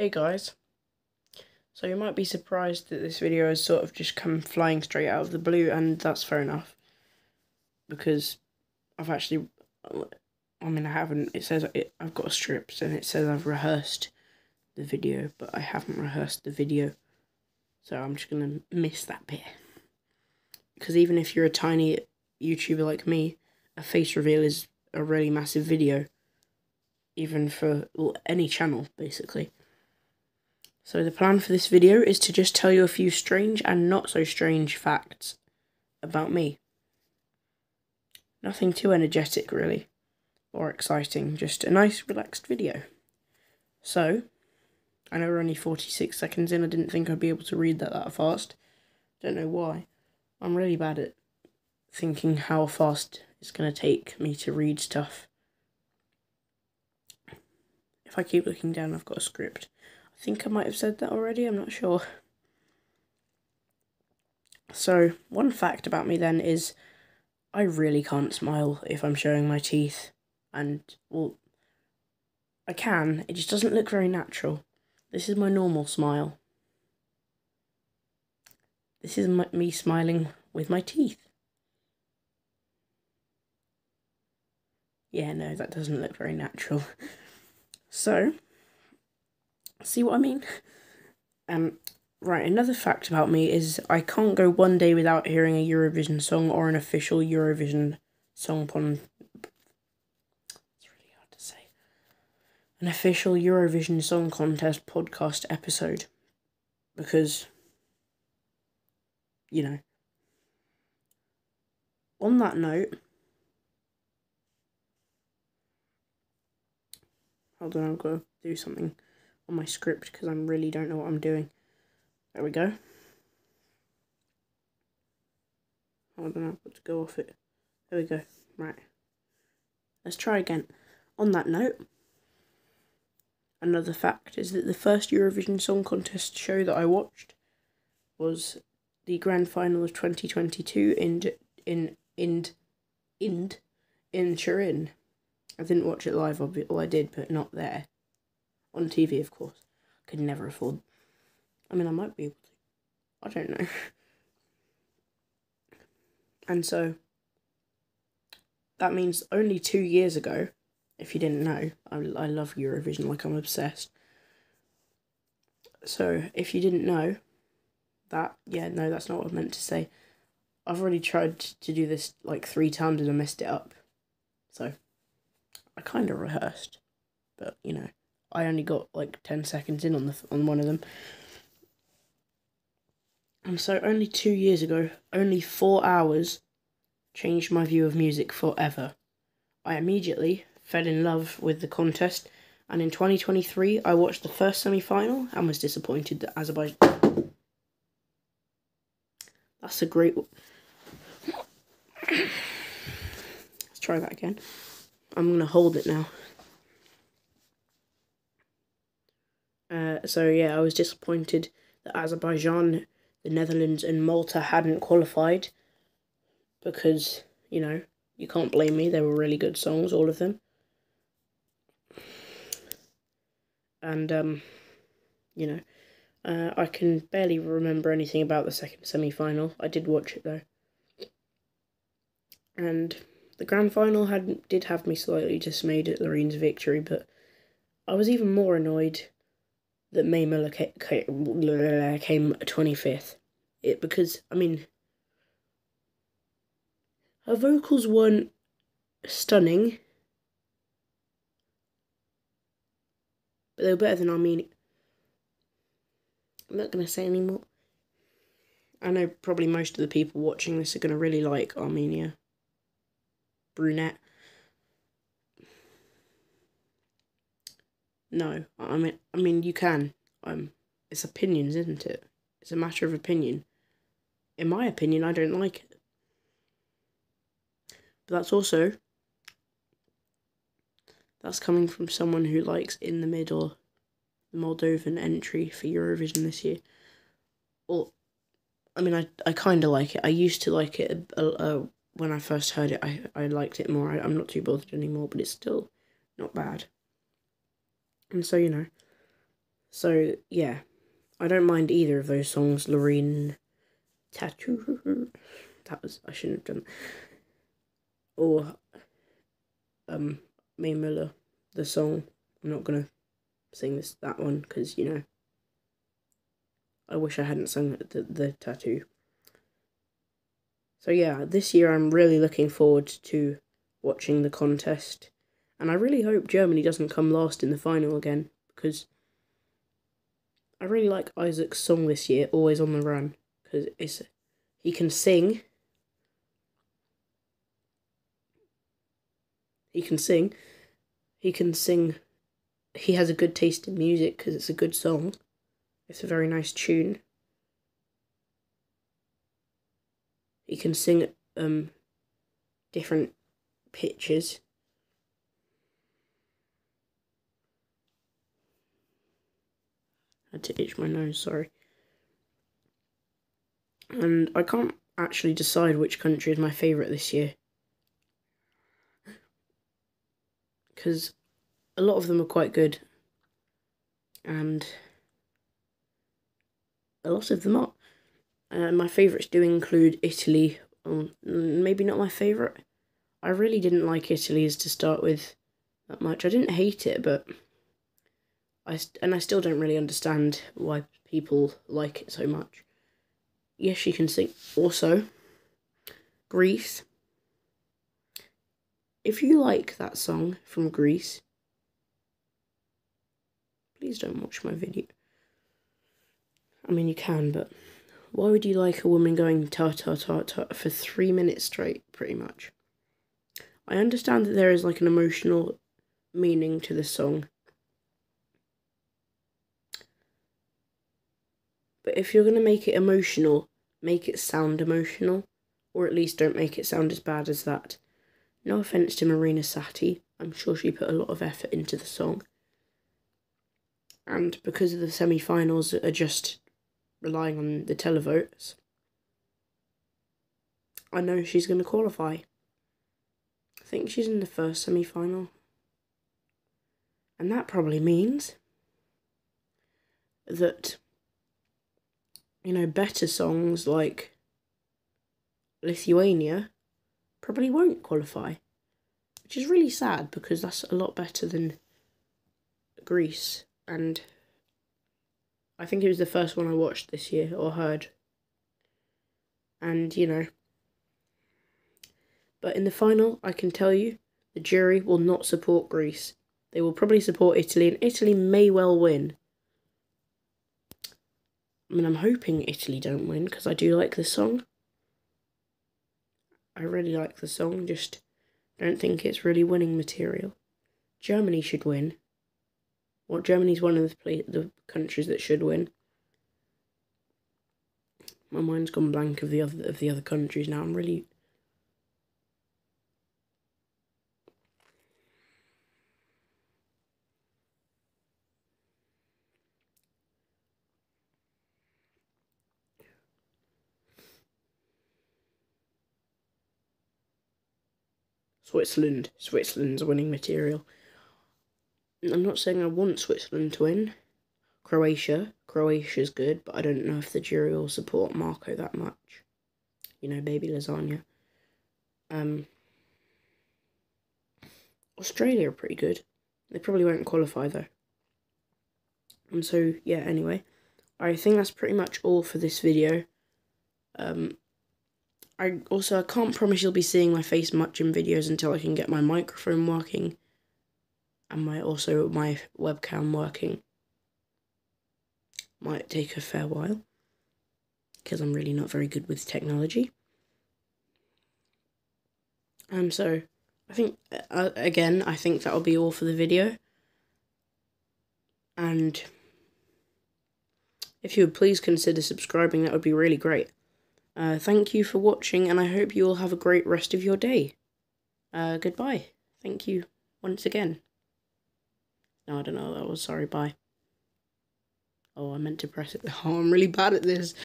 Hey guys. So you might be surprised that this video has sort of just come flying straight out of the blue and that's fair enough. Because I've actually, I mean I haven't, it says it, I've got a script and it says I've rehearsed the video but I haven't rehearsed the video. So I'm just going to miss that bit. Because even if you're a tiny YouTuber like me, a face reveal is a really massive video. Even for well, any channel, basically. So the plan for this video is to just tell you a few strange and not so strange facts about me. Nothing too energetic, really, or exciting, just a nice, relaxed video. So, I know we're only 46 seconds in, I didn't think I'd be able to read that that fast. Don't know why. I'm really bad at thinking how fast it's going to take me to read stuff. If I keep looking down, I've got a script. I think I might have said that already, I'm not sure. So, one fact about me then is I really can't smile if I'm showing my teeth. And, well, I can, it just doesn't look very natural. This is my normal smile. This is my, me smiling with my teeth. Yeah, no, that doesn't look very natural. So, see what I mean? Um, right, another fact about me is I can't go one day without hearing a Eurovision song or an official Eurovision song upon. It's really hard to say. An official Eurovision Song Contest podcast episode. Because, you know. On that note, Hold on, I've got to do something on my script because I really don't know what I'm doing. There we go. Hold on, I've got to go off it. There we go. Right. Let's try again. On that note, another fact is that the first Eurovision Song Contest show that I watched was the grand final of 2022 in in in in in Turin. I didn't watch it live, obviously. well, I did, but not there. On TV, of course. Could never afford. I mean, I might be able to. I don't know. And so, that means only two years ago, if you didn't know, I, I love Eurovision, like I'm obsessed. So, if you didn't know that, yeah, no, that's not what I meant to say. I've already tried to do this like three times and I messed it up. So, I kind of rehearsed, but you know, I only got like 10 seconds in on the on one of them. And so only 2 years ago, only 4 hours changed my view of music forever. I immediately fell in love with the contest and in 2023 I watched the first semi-final and was disappointed that Azerbaijan That's a great Let's try that again. I'm going to hold it now. So yeah, I was disappointed that Azerbaijan, the Netherlands and Malta hadn't qualified because, you know, you can't blame me. They were really good songs, all of them. And, um, you know, uh, I can barely remember anything about the second semi-final. I did watch it, though. And the grand final had did have me slightly dismayed at Loreen's victory, but I was even more annoyed that Mae Muller came, came 25th. It because I mean her vocals weren't stunning, but they were better than Armenia. I'm not gonna say anymore. I know probably most of the people watching this are gonna really like Armenia Brunette. No, I mean, I mean, you can. Um, it's opinions, isn't it? It's a matter of opinion. In my opinion, I don't like it. But that's also that's coming from someone who likes in the middle the Moldovan entry for Eurovision this year. Well, I mean, I I kind of like it. I used to like it a, a, when I first heard it, I, I liked it more. I, I'm not too bothered anymore, but it's still not bad. And so, you know, So, yeah, I don't mind either of those songs. Loreen Tattoo. That was, I shouldn't have done. Or, um, Mae Muller, the song. I'm not gonna sing this that one because you know. I wish I hadn't sung the the tattoo. So yeah, this year I'm really looking forward to watching the contest, and I really hope Germany doesn't come last in the final again because I really like Isaac's song this year, Always on the Run, because it's he can sing. He can sing. He can sing. He has a good taste in music because it's a good song. It's a very nice tune. He can sing um different pitches. Had to itch my nose, sorry. And I can't actually decide which country is my favourite this year. Because a lot of them are quite good. And a lot of them are. Uh, my favourites do include Italy. Um, maybe not my favourite. I really didn't like Italy's to start with that much. I didn't hate it, but I and I still don't really understand why people like it so much. Yes, she can sing. Also, Greece. If you like that song from Greece, please don't watch my video. I mean, you can, but why would you like a woman going ta ta ta ta for three minutes straight, pretty much? I understand that there is like an emotional meaning to this song. But if you're going to make it emotional, make it sound emotional. Or at least don't make it sound as bad as that. No offence to Marina Satti, I'm sure she put a lot of effort into the song. And because of the semi finals are just relying on the televotes, I know she's going to qualify. I think she's in the first semi final. And that probably means that, you know, better songs like Lithuania probably won't qualify, which is really sad because that's a lot better than Greece. And I think it was the first one I watched this year or heard. And, you know, but in the final, I can tell you, the jury will not support Greece. They will probably support Italy, and Italy may well win. I mean, I'm hoping Italy don't win because I do like the song. I really like the song, just don't think it's really winning material. Germany should win. Well, Germany's one of the, play- the countries that should win. My mind's gone blank of the other of the other countries now. I'm really Switzerland. Switzerland's winning material. I'm not saying I want Switzerland to win. Croatia. Croatia's good, but I don't know if the jury will support Marco that much. You know, Baby Lasagna. Um, Australia are pretty good. They probably won't qualify though. And so, yeah, anyway. I think that's pretty much all for this video. Um, I also I can't promise you'll be seeing my face much in videos until I can get my microphone working and my also my webcam working. Might take a fair while because I'm really not very good with technology. And so I think uh, again I think that'll be all for the video. And if you would please consider subscribing, that would be really great. Uh, thank you for watching, and I hope you all have a great rest of your day. Uh, goodbye. Thank you once again. No, I don't know that was. Sorry, bye. Oh, I meant to press it. Oh, I'm really bad at this.